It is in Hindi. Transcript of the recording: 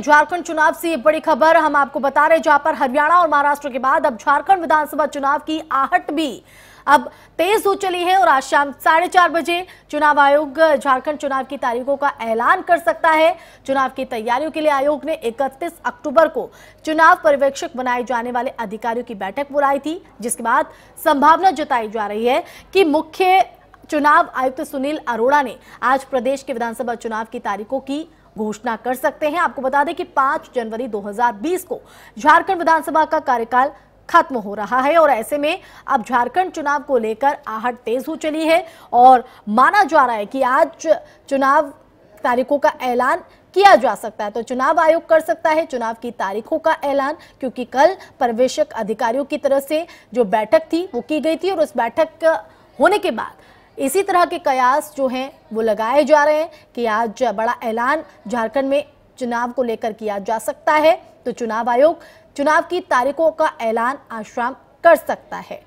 झारखंड चुनाव से ये बड़ी खबर हम आपको बता रहे जहाँ पर हरियाणा और महाराष्ट्र के बाद अब झारखंड विधानसभा चुनाव की आहट भी अब तेज हो चली है और आज शाम साढ़े चार बजे चुनाव आयोग झारखंड चुनाव की तारीखों का ऐलान कर सकता है। चुनाव की तैयारियों के लिए आयोग ने 31 अक्टूबर को चुनाव पर्यवेक्षक बनाए जाने वाले अधिकारियों की बैठक बुलाई थी, जिसके बाद संभावना जताई जा रही है कि मुख्य चुनाव आयुक्त सुनील अरोड़ा ने आज प्रदेश के विधानसभा चुनाव की तारीखों की घोषणा कर सकते हैं। आपको बता दें कि 5 जनवरी 2020 को झारखंड विधानसभा का कार्यकाल खत्म हो रहा है और ऐसे में अब झारखंड चुनाव को लेकर आहट तेज हो चली है और माना जा रहा है कि आज चुनाव तारीखों का ऐलान किया जा सकता है। तो चुनाव आयोग कर सकता है चुनाव की तारीखों का ऐलान, क्योंकि कल प्रवेशक अधिकारियों की तरफ़ से जो बैठक थी वो की गई थी और उस बैठक होने के बाद इसी तरह के कयास जो हैं, वो लगाए जा रहे हैं कि आज बड़ा ऐलान झारखंड में चुनाव को लेकर किया जा सकता है। तो चुनाव आयोग चुनाव की तारीखों का ऐलान आज शाम कर सकता है।